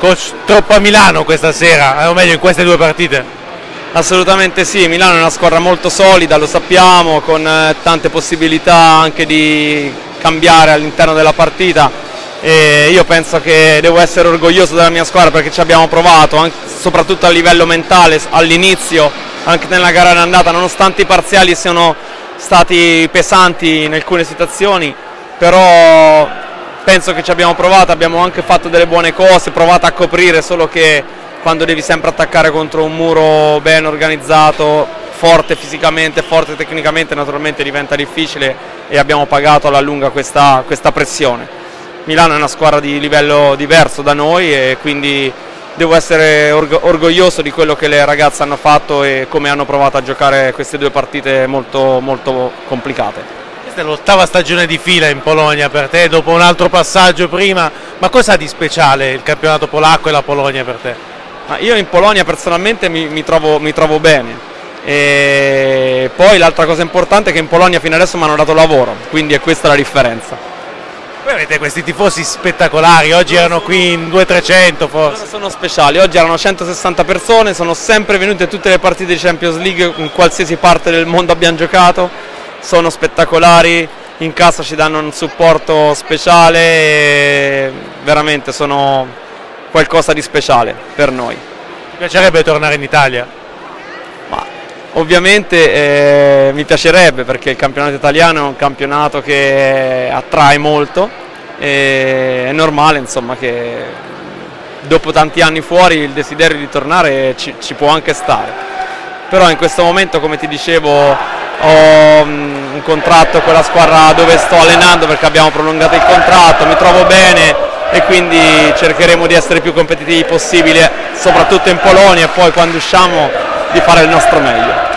Coach, troppo a Milano questa sera, eh, o meglio in queste due partite? Assolutamente sì, Milano è una squadra molto solida, lo sappiamo, con eh, tante possibilità anche di cambiare all'interno della partita e io penso che devo essere orgoglioso della mia squadra perché ci abbiamo provato, soprattutto a livello mentale all'inizio, anche nella gara in andata, nonostante i parziali siano stati pesanti in alcune situazioni, però penso che ci abbiamo provato, abbiamo anche fatto delle buone cose, provato a coprire, solo che quando devi sempre attaccare contro un muro ben organizzato, forte fisicamente, forte tecnicamente, naturalmente diventa difficile e abbiamo pagato alla lunga questa, questa pressione. Milano è una squadra di livello diverso da noi e quindi devo essere orgoglioso di quello che le ragazze hanno fatto e come hanno provato a giocare queste due partite molto, molto complicate. Questa è l'ottava stagione di fila in Polonia per te, dopo un altro passaggio prima, ma cosa ha di speciale il campionato polacco e la Polonia per te? Ma io in Polonia personalmente mi, mi, trovo, mi trovo, bene e poi l'altra cosa importante è che in Polonia fino adesso mi hanno dato lavoro, quindi è questa la differenza. Voi avete questi tifosi spettacolari, oggi erano qui in 200-300 forse. Sono speciali, oggi erano 160 persone, sono sempre venute tutte le partite di Champions League in qualsiasi parte del mondo abbiamo giocato sono spettacolari, in casa ci danno un supporto speciale e veramente sono qualcosa di speciale per noi. Mi piacerebbe tornare in Italia? Ma, ovviamente eh, mi piacerebbe perché il campionato italiano è un campionato che attrae molto e è normale insomma, che dopo tanti anni fuori il desiderio di tornare ci, ci può anche stare. Però in questo momento come ti dicevo ho mm, un contratto con la squadra dove sto allenando perché abbiamo prolungato il contratto, mi trovo bene e quindi cercheremo di essere più competitivi possibile, soprattutto in Polonia e poi quando usciamo di fare il nostro meglio.